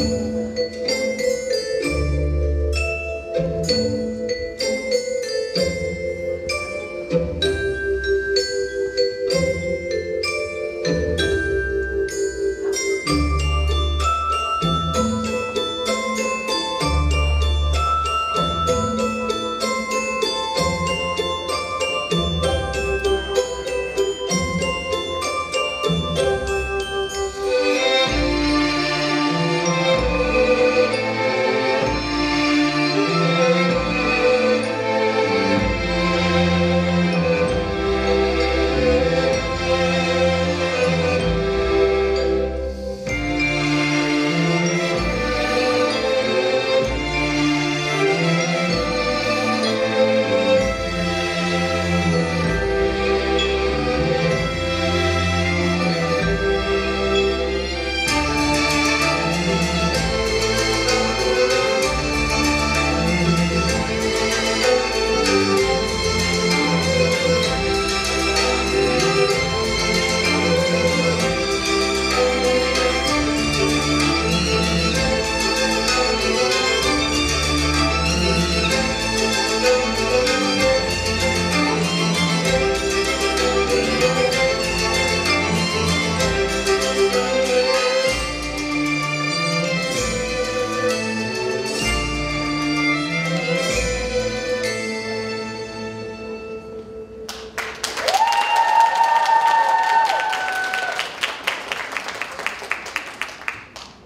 Música